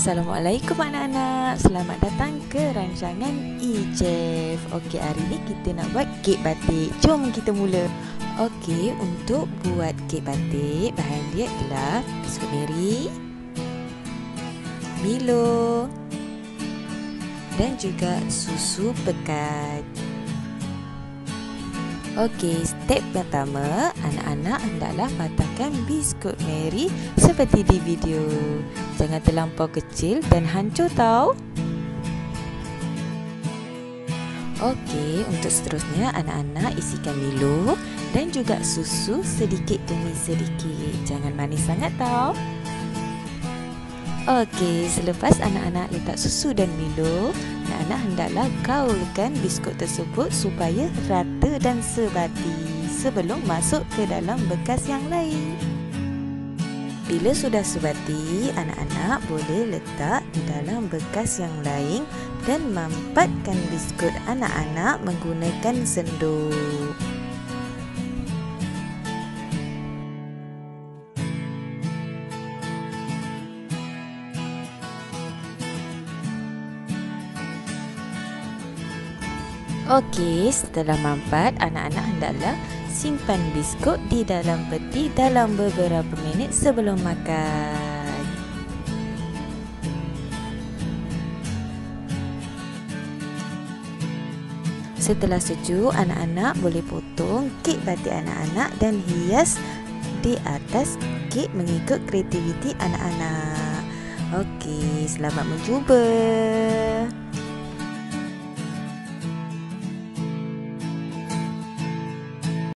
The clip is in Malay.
Assalamualaikum anak-anak. Selamat datang ke rancangan E-Chef. Okey, hari ni kita nak buat kek batik. Jom kita mula. Okey, untuk buat kek batik Bahan dia adalah biskut meri Milo Dan juga susu pekat. Okey, step pertama, anak-anak hendaklah patahkan biskut Mary seperti di video. Jangan terlampau kecil dan hancur tau. Okey, untuk seterusnya anak-anak isikan Milo dan juga susu sedikit demi sedikit. Jangan manis sangat tau. Okey, selepas anak-anak letak susu dan Milo, anak-anak hendaklah gaulkan biskut tersebut supaya rata dan sebati sebelum masuk ke dalam bekas yang lain. Bila sudah sebati, anak-anak boleh letak di dalam bekas yang lain dan mampatkan biskut anak-anak menggunakan senduk. Okey, setelah mampat, anak-anak hendaklah simpan biskut di dalam peti dalam beberapa minit sebelum makan. Setelah sejuk, anak-anak boleh potong kek batik anak-anak dan hias di atas kek mengikut kreativiti anak-anak. Okey, selamat mencuba.